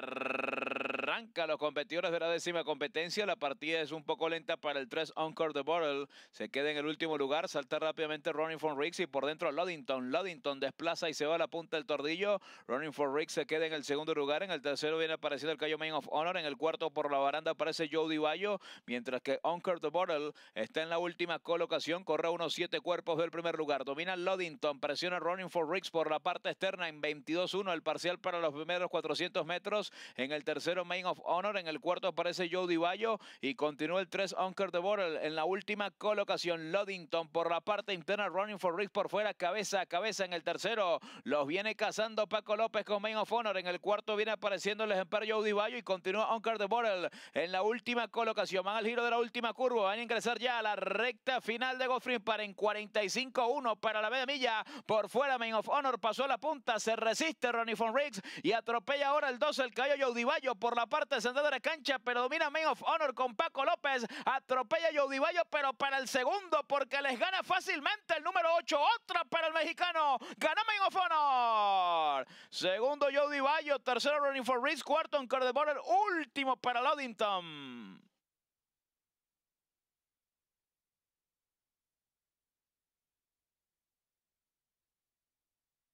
tercero. Arranca los competidores de la décima competencia. La partida es un poco lenta para el 3 Encore de Bottle. Se queda en el último lugar. Salta rápidamente Running for Riggs y por dentro Loddington. Loddington desplaza y se va a la punta del tordillo. Running for Riggs se queda en el segundo lugar. En el tercero viene apareciendo el Cayo Main of Honor. En el cuarto por la baranda aparece Jody Bayo. Mientras que Encore de Bottle está en la última colocación. Corre unos siete cuerpos del primer lugar. Domina Loddington. Presiona Running for Riggs por la parte externa en 22-1. El parcial para los primeros 400 metros. En el tercero Main of Honor. En el cuarto aparece Jody Bayo. Y continúa el 3 Anchor de Bottle en la última colocación. Loddington por la parte interna. Running for Riggs por fuera. Cabeza a cabeza en el tercero. Los viene cazando Paco López con Main of Honor. En el cuarto viene apareciendo el ejemplar Jody Bayo. Y continúa Anchor de Bottle en la última colocación. Van al giro de la última curva. Van a ingresar ya a la recta final de Goffrin para en 45-1 para la media milla. Por fuera Main of Honor pasó a la punta. Se resiste Ronnie von Riggs y atropella ahora el 12 el caballo Yaudivayo por la parte de la cancha, pero domina Main of Honor con Paco López. Atropella Yaudivayo, pero para el segundo, porque les gana fácilmente el número 8. Otra para el mexicano. Gana Main of Honor. Segundo Yaudivayo, tercero Ronnie von Riggs, cuarto en Border, último para Loddington.